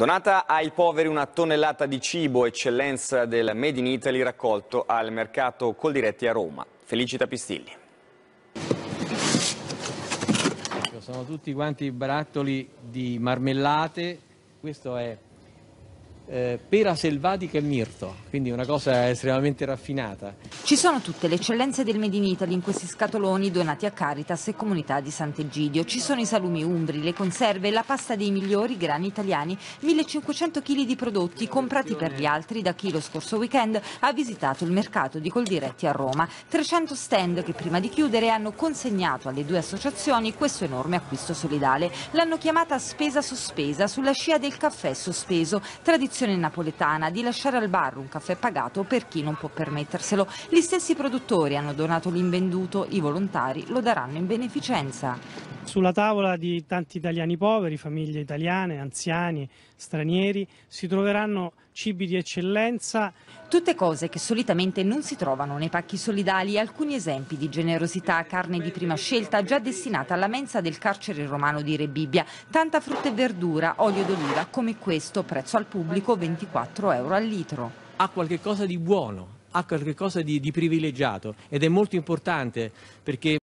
Donata ai poveri una tonnellata di cibo, eccellenza del Made in Italy raccolto al mercato Coldiretti a Roma. Felicita Pistilli. Sono tutti quanti barattoli di marmellate, questo è eh, pera selvatica e mirto, quindi una cosa estremamente raffinata. Ci sono tutte le eccellenze del Made in Italy in questi scatoloni donati a Caritas e comunità di Sant'Egidio. Ci sono i salumi umbri, le conserve, la pasta dei migliori grani italiani, 1500 kg di prodotti comprati per gli altri da chi lo scorso weekend ha visitato il mercato di Coldiretti a Roma. 300 stand che prima di chiudere hanno consegnato alle due associazioni questo enorme acquisto solidale. L'hanno chiamata spesa sospesa sulla scia del caffè sospeso, tradizionale tradizione napoletana di lasciare al bar un caffè pagato per chi non può permetterselo. Gli stessi produttori hanno donato l'invenduto, i volontari lo daranno in beneficenza. Sulla tavola di tanti italiani poveri, famiglie italiane, anziani, stranieri, si troveranno cibi di eccellenza. Tutte cose che solitamente non si trovano nei pacchi solidali, alcuni esempi di generosità, carne di prima scelta già destinata alla mensa del carcere romano di Rebibbia, tanta frutta e verdura, olio d'oliva come questo, prezzo al pubblico 24 euro al litro. Ha qualche cosa di buono, ha qualche cosa di, di privilegiato ed è molto importante perché